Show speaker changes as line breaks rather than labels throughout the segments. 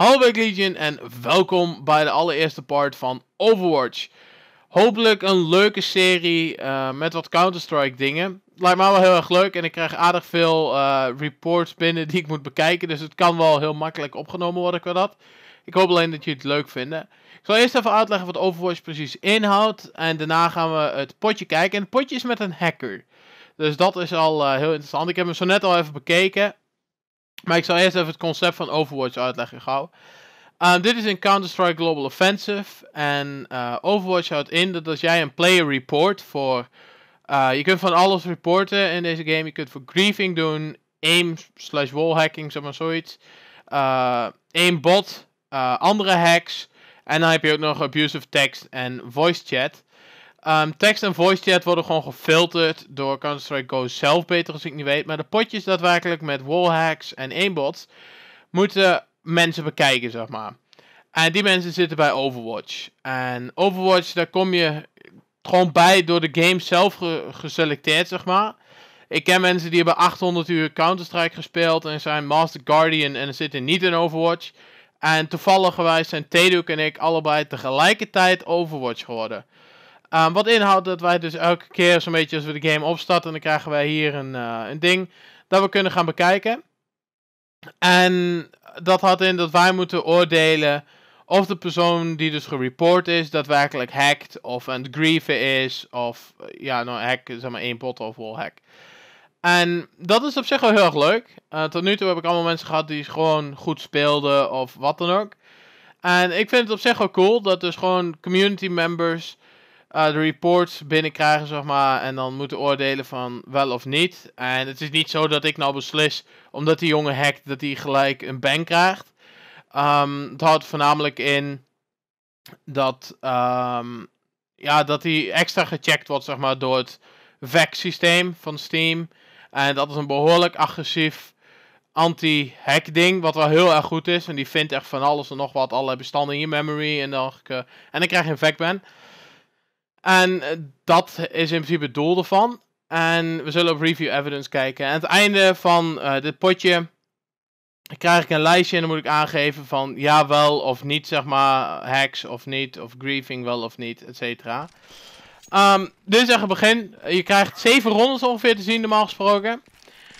Hallo Legion en welkom bij de allereerste part van Overwatch. Hopelijk een leuke serie uh, met wat Counter-Strike dingen. Lijkt mij wel heel erg leuk en ik krijg aardig veel uh, reports binnen die ik moet bekijken. Dus het kan wel heel makkelijk opgenomen worden qua dat. Ik hoop alleen dat jullie het leuk vinden. Ik zal eerst even uitleggen wat Overwatch precies inhoudt. En daarna gaan we het potje kijken. En het potje is met een hacker. Dus dat is al uh, heel interessant. Ik heb hem zo net al even bekeken. Maar ik zal eerst even het concept van Overwatch uitleggen gauw. Uh, dit is een Counter-Strike Global Offensive. En uh, Overwatch houdt in dat als jij een player report voor... Uh, je kunt van alles reporten in deze game. Je kunt voor griefing doen, aim slash wallhacking, zeg maar zoiets. aim bot, andere hacks. En dan heb je ook nog abusive text en voice chat. Um, tekst en voice chat worden gewoon gefilterd door Counter-Strike Go zelf beter als ik niet weet. Maar de potjes daadwerkelijk met wallhacks en aimbots moeten mensen bekijken, zeg maar. En die mensen zitten bij Overwatch. En Overwatch, daar kom je gewoon bij door de game zelf geselecteerd, zeg maar. Ik ken mensen die hebben 800 uur Counter-Strike gespeeld en zijn Master Guardian en zitten niet in Overwatch. En toevallig zijn Teduk en ik allebei tegelijkertijd Overwatch geworden. Um, wat inhoudt dat wij dus elke keer zo'n beetje als we de game opstarten, dan krijgen wij hier een, uh, een ding dat we kunnen gaan bekijken. En dat houdt in dat wij moeten oordelen of de persoon die dus gereport is, daadwerkelijk hackt of aan het grieven is, of ja, nou hack, zeg maar één pot of wall hack. En dat is op zich wel heel erg leuk. Uh, tot nu toe heb ik allemaal mensen gehad die gewoon goed speelden of wat dan ook. En ik vind het op zich wel cool dat dus gewoon community members uh, de reports binnenkrijgen, zeg maar. En dan moeten oordelen van wel of niet. En het is niet zo dat ik nou beslis, omdat die jongen hackt, dat hij gelijk een ban krijgt. Um, het houdt voornamelijk in dat, um, ja, dat hij extra gecheckt wordt, zeg maar, door het VAC-systeem van Steam. En dat is een behoorlijk agressief anti-hack ding, wat wel heel erg goed is. En die vindt echt van alles en nog wat, allerlei bestanden in je memory en dergelijke. En dan krijg je een VAC-ban. En eh, dat is in principe het doel ervan. En we zullen op review evidence kijken. En aan het einde van uh, dit potje krijg ik een lijstje en dan moet ik aangeven van ja wel of niet, zeg maar, hacks of niet, of griefing wel of niet, et cetera. Um, dit is echt het begin. Je krijgt 7 rondes ongeveer te zien, normaal gesproken.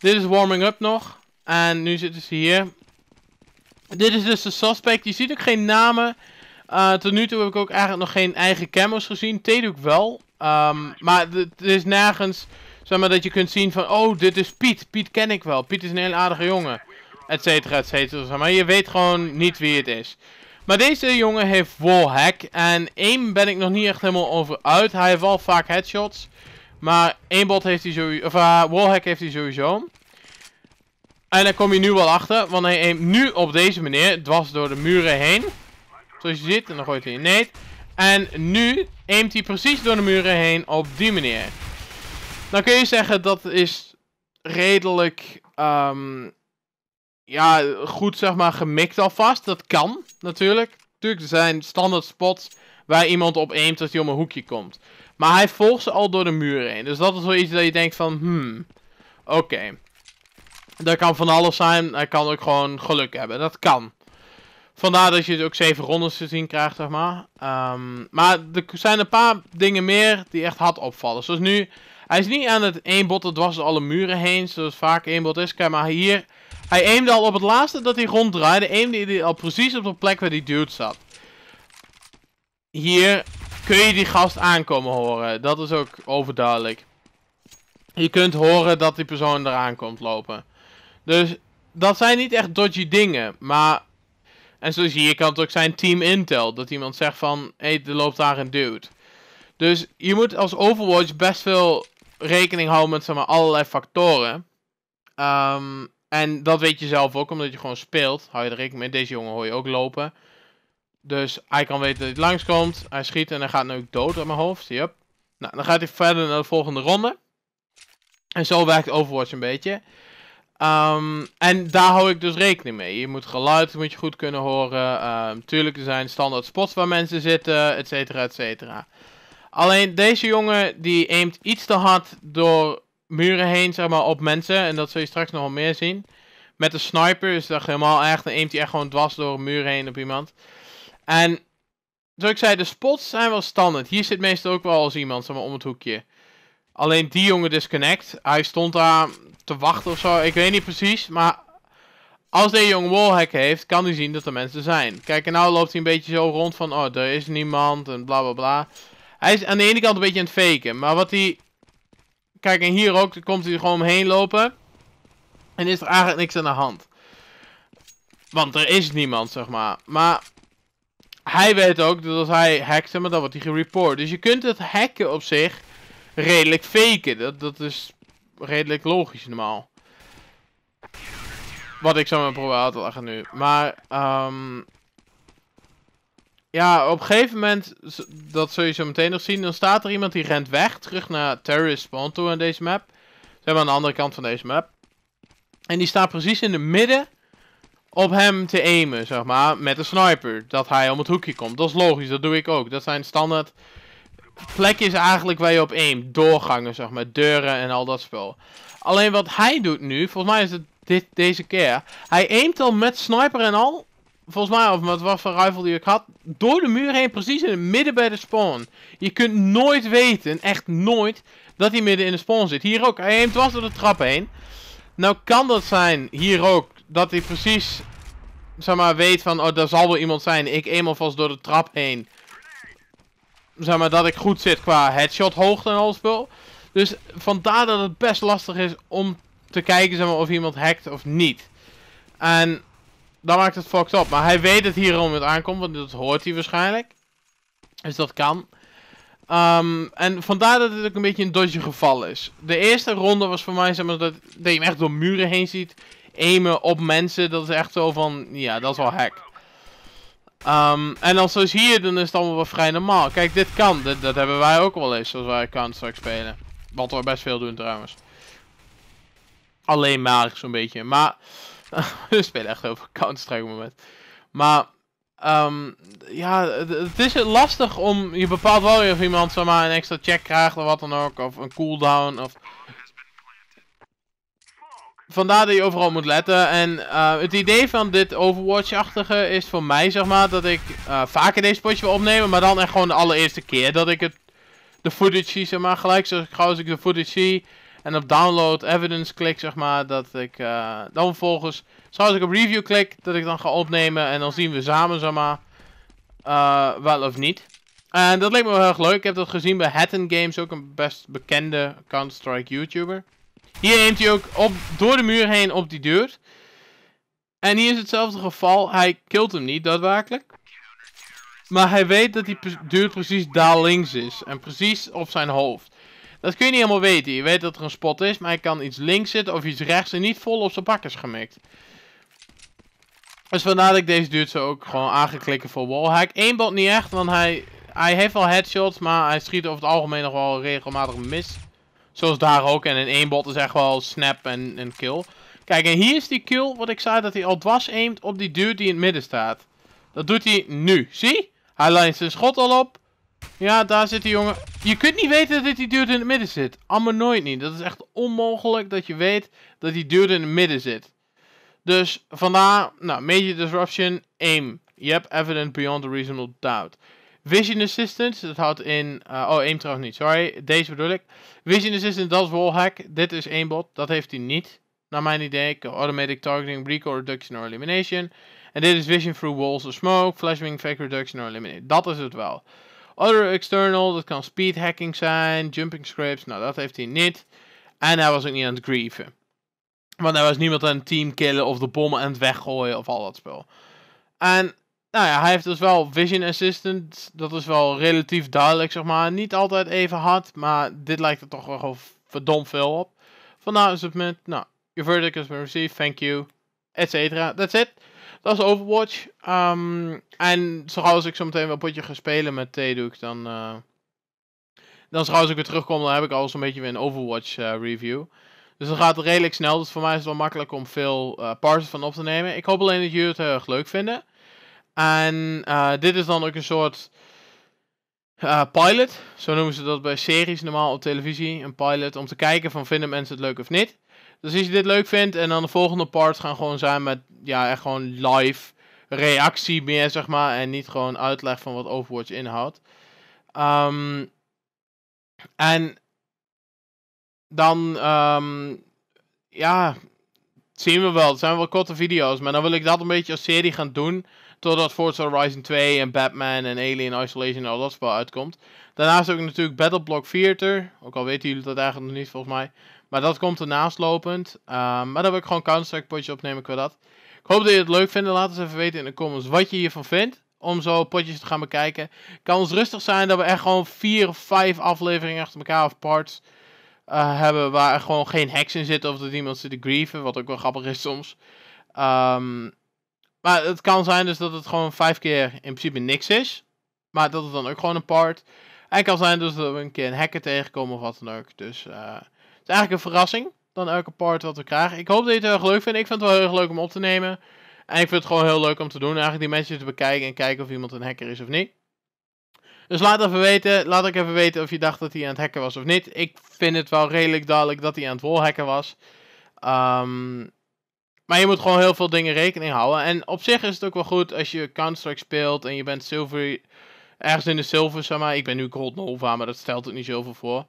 Dit is warming up nog. En nu zitten ze hier. Dit is dus de suspect. Je ziet ook geen namen. Uh, tot nu toe heb ik ook eigenlijk nog geen eigen camos gezien. Teduk wel. Um, maar het is nergens zeg maar, dat je kunt zien van... Oh, dit is Piet. Piet ken ik wel. Piet is een heel aardige jongen. Etcetera, etcetera. Maar je weet gewoon niet wie het is. Maar deze jongen heeft wallhack. En aim ben ik nog niet echt helemaal over uit. Hij heeft wel vaak headshots. Maar aimbot heeft hij sowieso... Of uh, wallhack heeft hij sowieso. En daar kom je nu wel achter. Want hij aimt nu op deze manier. Dwars door de muren heen. Zoals je ziet. En dan gooit hij een neet. En nu aimt hij precies door de muren heen op die manier. Dan kun je zeggen dat is redelijk... Um, ja, goed zeg maar gemikt alvast. Dat kan natuurlijk. Natuurlijk, er zijn standaard spots waar iemand op aimt als hij om een hoekje komt. Maar hij volgt ze al door de muren heen. Dus dat is wel iets dat je denkt van, hmm, oké. Dat kan van alles zijn. Hij kan ook gewoon geluk hebben. Dat kan. Vandaar dat je ook zeven rondes te zien krijgt, zeg maar. Um, maar er zijn een paar dingen meer die echt hard opvallen. Zoals nu, hij is niet aan het eenbotten dwars door alle muren heen, zoals vaak eenbot is. Kijk maar hier, hij aimde al op het laatste dat hij ronddraaide, aimde al precies op de plek waar die dude zat. Hier kun je die gast aankomen horen, dat is ook overduidelijk. Je kunt horen dat die persoon eraan komt lopen. Dus dat zijn niet echt dodgy dingen, maar en zoals hier kan het ook zijn team intel. Dat iemand zegt van, hé, hey, er loopt daar een dude. Dus je moet als Overwatch best veel rekening houden met zeg maar, allerlei factoren. Um, en dat weet je zelf ook, omdat je gewoon speelt. Hou je er rekening mee. Deze jongen hoor je ook lopen. Dus hij kan weten dat hij langskomt. Hij schiet en hij gaat nu dood op mijn hoofd. Yep. Nou, dan gaat hij verder naar de volgende ronde. En zo werkt Overwatch een beetje. Um, en daar hou ik dus rekening mee. Je moet geluid moet je goed kunnen horen. Um, tuurlijk, er zijn standaard spots waar mensen zitten, et cetera, et cetera. Alleen deze jongen die aimt iets te hard door muren heen, zeg maar, op mensen. En dat zul je straks nog wel meer zien. Met de sniper is dat helemaal echt. Dan aimt hij echt gewoon dwars door een muur heen op iemand. En zoals ik zei, de spots zijn wel standaard. Hier zit meestal ook wel als iemand zeg maar, om het hoekje. Alleen die jongen disconnect. Hij stond daar te wachten of zo. Ik weet niet precies. Maar als deze jongen wallhack heeft, kan hij zien dat er mensen zijn. Kijk, en nou loopt hij een beetje zo rond van... Oh, er is niemand en bla bla bla. Hij is aan de ene kant een beetje aan het faken. Maar wat hij... Kijk, en hier ook komt hij gewoon omheen lopen. En is er eigenlijk niks aan de hand. Want er is niemand, zeg maar. Maar hij weet ook dat als hij hackt, maar dan wordt hij gereport. Dus je kunt het hacken op zich redelijk faken. Dat, dat is redelijk logisch normaal. Wat ik zou maar proberen te leggen nu. Maar, um, ja, op een gegeven moment, dat zul je zo meteen nog zien, dan staat er iemand die rent weg, terug naar Terrorist Spawn toe in deze map. Ze hebben aan de andere kant van deze map. En die staat precies in de midden op hem te aimen, zeg maar, met een sniper. Dat hij om het hoekje komt. Dat is logisch, dat doe ik ook. Dat zijn standaard plekjes eigenlijk waar je op aimt. Doorgangen, zeg maar, deuren en al dat spul. Alleen wat hij doet nu, volgens mij is het dit, deze keer. Hij aimt al met sniper en al. Volgens mij, of met wat voor rifle die ik had. Door de muur heen, precies in het midden bij de spawn. Je kunt nooit weten, echt nooit, dat hij midden in de spawn zit. Hier ook, hij aimt dwars door de trap heen. Nou kan dat zijn, hier ook, dat hij precies, zeg maar, weet van, oh, daar zal wel iemand zijn. Ik aim alvast door de trap heen. Zeg maar, dat ik goed zit qua headshot hoogte en al. Dus vandaar dat het best lastig is om te kijken zeg maar, of iemand hackt of niet. En dan maakt het fucked up. Maar hij weet het hierom het aankomt, want dat hoort hij waarschijnlijk. Dus dat kan. Um, en vandaar dat het ook een beetje een dodgy geval is. De eerste ronde was voor mij zeg maar, dat, dat je hem echt door muren heen ziet. Aimen op mensen, dat is echt zo van, ja, dat is wel hack. Um, en dan zoals hier, dan is het allemaal wel vrij normaal. Kijk, dit kan. Dat hebben wij ook wel eens, zoals wij Counter-Strike spelen. Wat we best veel doen trouwens. Alleen maar zo'n beetje. Maar, we spelen echt over Counter-Strike op het moment. Maar, um, ja, het, is lastig om, je bepaalt wel of iemand zomaar een extra check krijgt of wat dan ook. Of een cooldown of... Vandaar dat je overal moet letten. En uh, het idee van dit Overwatch-achtige is voor mij, zeg maar, dat ik uh, vaker deze potje wil opnemen. Maar dan echt gewoon de allereerste keer dat ik het, de footage zie, zeg maar. Gelijk zo gauw als ik de footage zie en op download evidence klik, zeg maar, dat ik uh, dan vervolgens, zoals ik op review klik, dat ik dan ga opnemen en dan zien we samen, zeg maar, wel of niet. En dat leek me wel erg leuk. Ik heb dat gezien bij Hatton Games, ook een best bekende Counter-Strike YouTuber. Hier neemt hij ook op, door de muur heen op die deur. En hier is hetzelfde geval. Hij kilt hem niet, daadwerkelijk. Maar hij weet dat die deur precies daar links is. En precies op zijn hoofd. Dat kun je niet helemaal weten. Je weet dat er een spot is, maar hij kan iets links zitten of iets rechts en niet vol op zijn bak is gemikt. Dus vandaar dat ik deze dude zo ook gewoon aangeklikken voor wallhack. Eén bot niet echt, want hij, hij heeft wel headshots, maar hij schiet over het algemeen nog wel regelmatig mis. Zoals daar ook. En in één bot is echt wel snap en, en kill. Kijk, en hier is die kill, wat ik zei, dat hij al dwars aimt op die dude die in het midden staat. Dat doet hij nu. Zie? Hij lijnt zijn schot al op. Ja, daar zit die jongen. Je kunt niet weten dat die dude in het midden zit. Allemaal nooit niet. Dat is echt onmogelijk dat je weet dat die dude in het midden zit. Dus vandaar, nou, major disruption, aim. Yep, evident beyond a reasonable doubt. Vision Assistance, dat houdt in... Uh, oh, aim trouwens niet, sorry. Deze bedoel ik. Vision Assistant, dat is wallhack. Dit is aimbot, dat heeft hij niet. Naar mijn idee. Automatic Targeting, Recoil Reduction or Elimination. En dit is Vision Through Walls of Smoke, Flashbang Fake Reduction or Elimination. Dat is het wel. Other external, dat kan speed hacking zijn, jumping scripts, nou dat heeft hij niet. En hij was ook niet aan het grieven. Want hij was niemand aan het team killen of de bommen aan het weggooien of al dat spel. En nou ja, hij heeft dus wel Vision Assistant. Dat is wel relatief duidelijk, zeg maar. Niet altijd even hard, maar dit lijkt er toch wel verdomd veel op. Vandaar submit, nou, your verdict has been received, thank you, etc. That's it. Dat is Overwatch. Um, en zoals ik zo meteen wel een potje ga spelen met Theedoek, dan... Uh, dan als ik weer terugkom, dan heb ik al zo'n beetje weer een Overwatch uh, review. Dus dan gaat het redelijk snel. Dus voor mij is het wel makkelijk om veel uh, parts van op te nemen. Ik hoop alleen dat jullie het heel erg leuk vinden. En dit is dan ook een soort pilot. Zo noemen ze dat bij series normaal op televisie. Een pilot om te kijken van vinden mensen het leuk of niet. Dus als je dit leuk vindt en dan de volgende parts gaan gewoon zijn met, ja, echt gewoon live reactie meer, zeg maar. En niet gewoon uitleg van wat Overwatch inhoudt. Um, en dan, um, ja, zien we wel. Het zijn wel korte video's, maar dan wil ik dat een beetje als serie gaan doen. Totdat Forza Horizon 2 en Batman en Alien Isolation en al dat spel uitkomt. Daarnaast ook natuurlijk Battleblock Theater. Ook al weten jullie dat eigenlijk nog niet volgens mij. Maar dat komt ernaast lopend. Um, maar dan wil ik gewoon Counter-Strike potje opnemen qua dat. Ik hoop dat je het leuk vindt. Laat eens even weten in de comments wat je hiervan vindt. Om zo potjes te gaan bekijken. Kan ons rustig zijn dat we echt gewoon vier of vijf afleveringen achter elkaar of parts uh, hebben. Waar er gewoon geen hacks in zitten of dat iemand zit te grieven. Wat ook wel grappig is soms. Um, maar het kan zijn dus dat het gewoon vijf keer in principe niks is. Maar dat het dan ook gewoon een part. En kan zijn dus dat we een keer een hacker tegenkomen of wat dan ook. Dus uh, het is eigenlijk een verrassing dan elke part wat we krijgen. Ik hoop dat je het heel erg leuk vindt. Ik vind het wel heel erg leuk om op te nemen. En ik vind het gewoon heel leuk om te doen. Eigenlijk die mensen te bekijken en kijken of iemand een hacker is of niet. Dus laat even weten. Laat ik even weten of je dacht dat hij aan het hacken was of niet. Ik vind het wel redelijk duidelijk dat hij aan het wallhacken was. Um, maar je moet gewoon heel veel dingen rekening houden. En op zich is het ook wel goed als je Counter-Strike speelt en je bent zilver, ergens in de zilver, zeg maar. Ik ben nu Gold Nova, maar dat stelt het niet zoveel voor.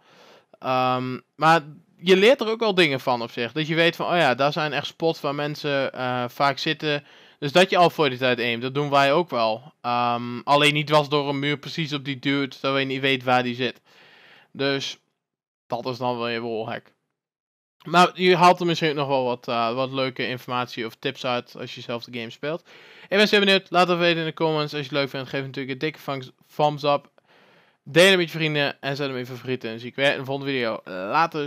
Um, maar je leert er ook wel dingen van op zich. Dat je weet van, oh ja, daar zijn echt spots waar mensen uh, vaak zitten. Dus dat je al voor die tijd aimt, dat doen wij ook wel. Um, alleen niet was door een muur precies op die dude, zodat je niet weet waar die zit. Dus dat is dan wel je wallhack. Maar je haalt er misschien nog wel wat, uh, wat leuke informatie of tips uit als je zelf de game speelt. Ik ben zeer benieuwd. Laat het weten in de comments. Als je het leuk vindt, geef natuurlijk een dikke thumbs up. Deel hem met je vrienden en zet hem in favorieten. En zie ik weer in de volgende video. Later.